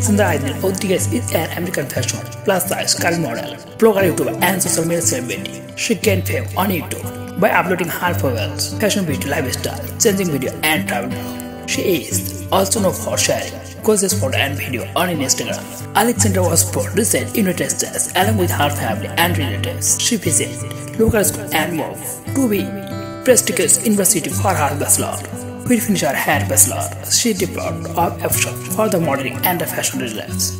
Alexandra Aydin Rodriguez is an American fashion, plus size, curvy model, blogger, YouTuber, and social media celebrity. She gained fame on YouTube by uploading her photos, fashion, beauty, lifestyle, changing video, and travel. She is also known for sharing gorgeous photo and video on Instagram. Alexandra was born recent United States along with her family and relatives. She visited local school and moved to be prestigious university for her bachelor. We finished her hair bachelor. She developed of option for the modeling and the fashion results.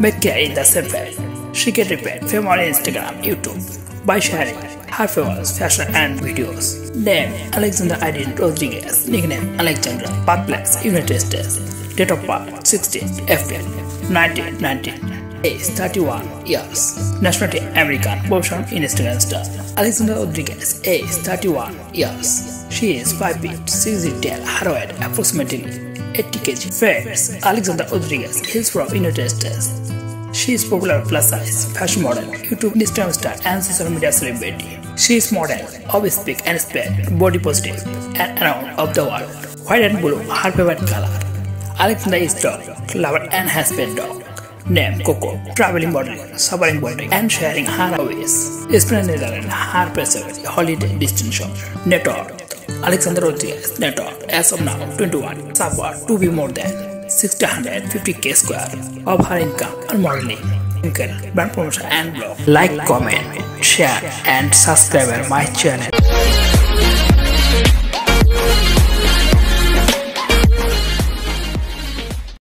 Met in the same field. She get repaid fame on Instagram, YouTube by sharing her famous fashion and videos. Name Alexandra Aydin Rodriguez, nickname Alexandra, birthplace United States, date of birth 16 April 1919. Age 31 years. Nationality American. Position in Instagram star. Alexandra Rodriguez. Age 31 years. She is 5 feet 6 feet tall. Her weight approximately 80 kg. Friends. Alexandra Rodriguez is from United States. She is popular plus size, fashion model, YouTube, Instagram star, and social media celebrity. She is model always big and spread body positive and around of the world. White and blue, her favorite color. Alexandra is dog, lover and has pet dog. Name Coco, traveling modeling, suffering bonding, and sharing her hobbies. Spend Netherlands, her preserve, holiday destination. Network, Alexandra Rodriguez, network, as of now, 21. Support to be more than 650k square of her income on modeling, brand promotion and blog. Like, comment, share and subscribe my channel.